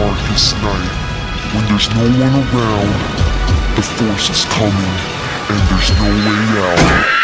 darkest night, when there's no one around, the force is coming, and there's no way out.